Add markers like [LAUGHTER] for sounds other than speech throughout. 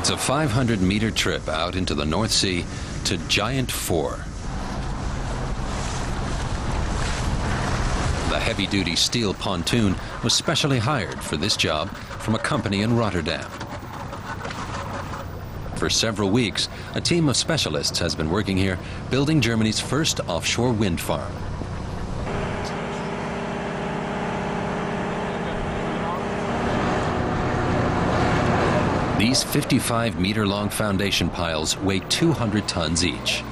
It's a 500 meter trip out into the North Sea to Giant 4. The heavy duty steel pontoon was specially hired for this job from a company in Rotterdam. For several weeks, a team of specialists has been working here building Germany's first offshore wind farm. These 55 meter long foundation piles weigh 200 tons each.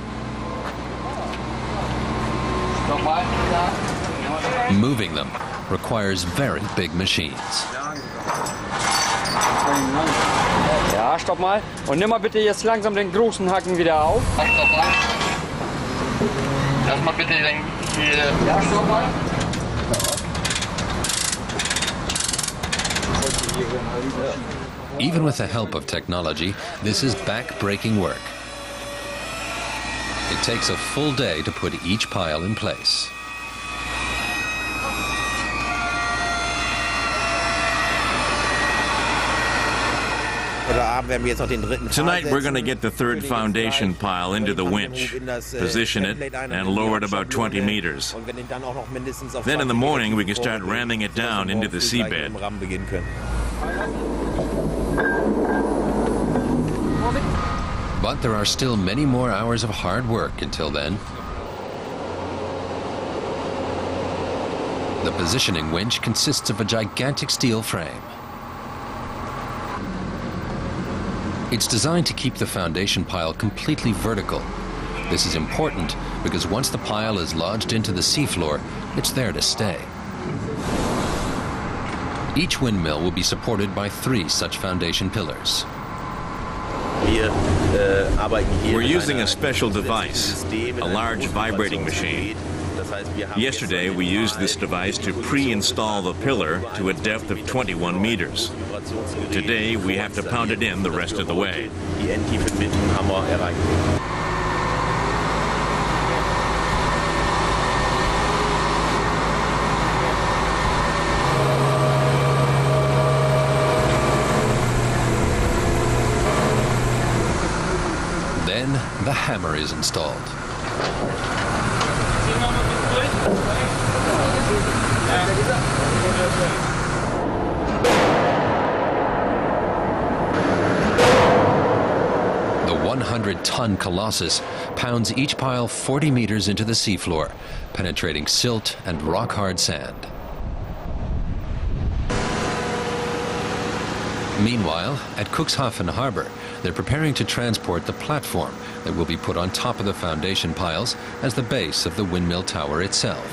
Moving them requires very big machines. Ja, stopp mal. Und nimm mal bitte jetzt langsam den großen Haken wieder auf. Lass mal bitte den hier. Ja, stopp mal. Even with the help of technology, this is back-breaking work. It takes a full day to put each pile in place. Tonight we're going to get the third foundation pile into the winch, position it, and lower it about 20 meters. Then in the morning we can start ramming it down into the seabed. But there are still many more hours of hard work until then. The positioning winch consists of a gigantic steel frame. It's designed to keep the foundation pile completely vertical. This is important because once the pile is lodged into the seafloor, it's there to stay. Each windmill will be supported by three such foundation pillars. We're using a special device, a large vibrating machine. Yesterday, we used this device to pre-install the pillar to a depth of 21 meters. Today, we have to pound it in the rest of the way. Then the hammer is installed. The 100-ton Colossus pounds each pile 40 meters into the seafloor, penetrating silt and rock-hard sand. Meanwhile, at Cuxhaven Harbor, they're preparing to transport the platform that will be put on top of the foundation piles as the base of the windmill tower itself.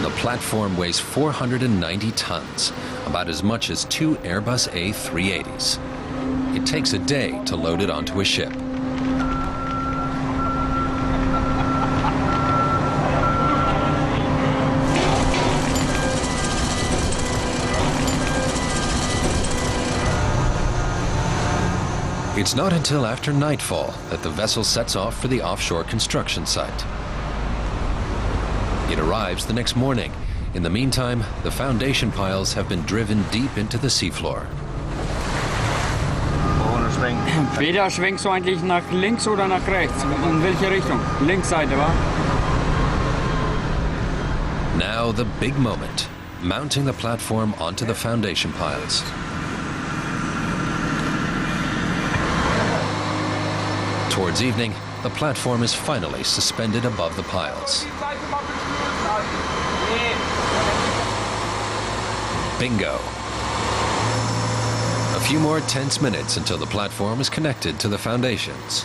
The platform weighs 490 tons, about as much as two Airbus A380s. It takes a day to load it onto a ship. It's not until after nightfall that the vessel sets off for the offshore construction site. It arrives the next morning. In the meantime, the foundation piles have been driven deep into the seafloor. Peter, schwenkst du eigentlich nach links oder nach rechts? In welche Richtung? Linksseite, wa? Now the big moment, mounting the platform onto the foundation piles. Towards evening, the platform is finally suspended above the piles. Bingo. A few more tense minutes until the platform is connected to the foundations.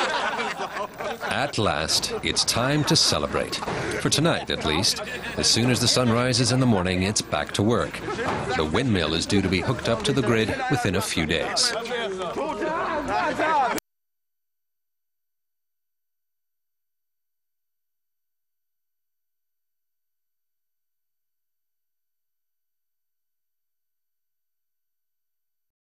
[LAUGHS] At last, it's time to celebrate. For tonight, at least. As soon as the sun rises in the morning, it's back to work. The windmill is due to be hooked up to the grid within a few days.